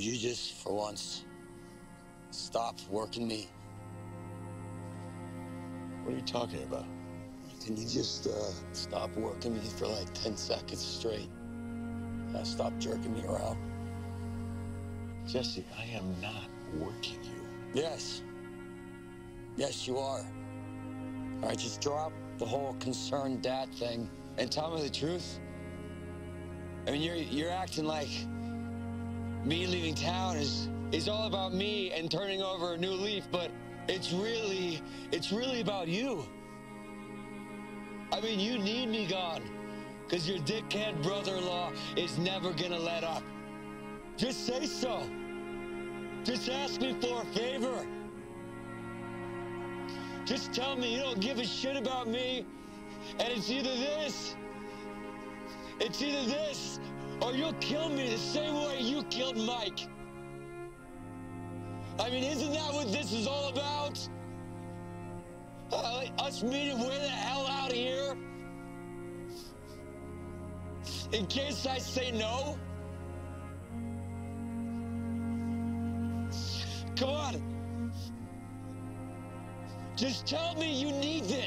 Would you just, for once, stop working me? What are you talking about? Can you just uh, stop working me for like 10 seconds straight? Uh, stop jerking me around. Jesse, I am not working you. Yes. Yes, you are. All right, just drop the whole concerned dad thing and tell me the truth. I mean, you're you're acting like me leaving town is is all about me and turning over a new leaf, but it's really it's really about you. I mean, you need me gone, cause your dickhead brother-in-law is never gonna let up. Just say so. Just ask me for a favor. Just tell me you don't give a shit about me, and it's either this, it's either this, or you'll kill me the same way you killed Mike. I mean, isn't that what this is all about? Uh, us meeting way the hell out of here? In case I say no? Come on. Just tell me you need this.